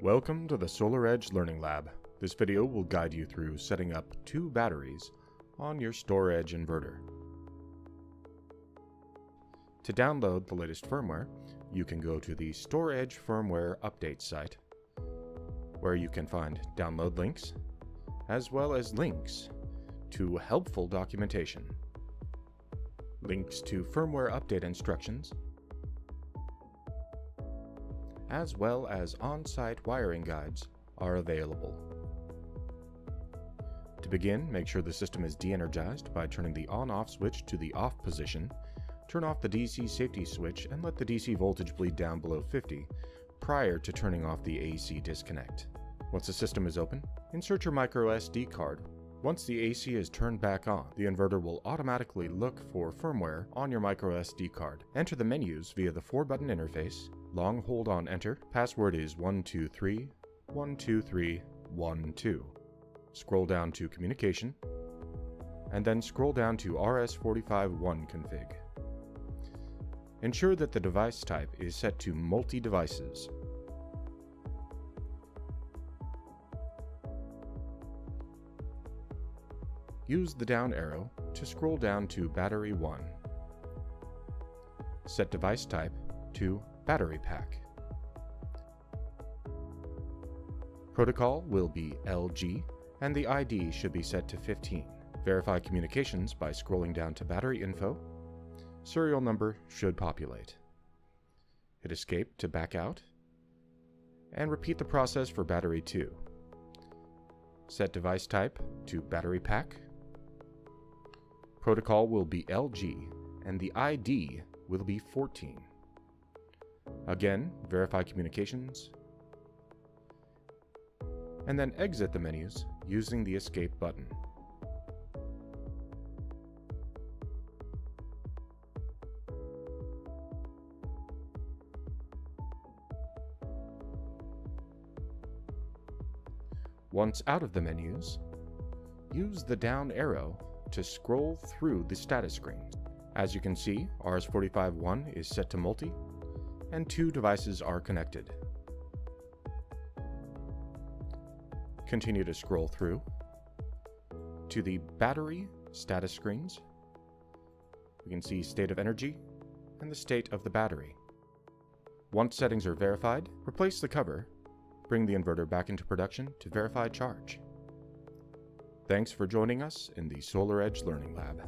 Welcome to the SolarEdge Learning Lab. This video will guide you through setting up two batteries on your StorEdge inverter. To download the latest firmware, you can go to the StorEdge firmware update site, where you can find download links, as well as links to helpful documentation, links to firmware update instructions, as well as on-site wiring guides are available. To begin, make sure the system is de-energized by turning the on-off switch to the off position, turn off the DC safety switch and let the DC voltage bleed down below 50 prior to turning off the AC disconnect. Once the system is open, insert your micro SD card. Once the AC is turned back on, the inverter will automatically look for firmware on your micro SD card. Enter the menus via the 4-button interface Long hold on enter. Password is 123 12312. Scroll down to communication and then scroll down to RS451 config. Ensure that the device type is set to multi-devices. Use the down arrow to scroll down to battery 1. Set device type to battery pack. Protocol will be LG, and the ID should be set to 15. Verify communications by scrolling down to battery info. Serial number should populate. Hit escape to back out, and repeat the process for battery 2. Set device type to battery pack. Protocol will be LG, and the ID will be 14. Again, verify communications, and then exit the menus using the escape button. Once out of the menus, use the down arrow to scroll through the status screen. As you can see, RS451 is set to multi and two devices are connected. Continue to scroll through to the battery status screens. We can see state of energy and the state of the battery. Once settings are verified, replace the cover, bring the inverter back into production to verify charge. Thanks for joining us in the SolarEdge Learning Lab.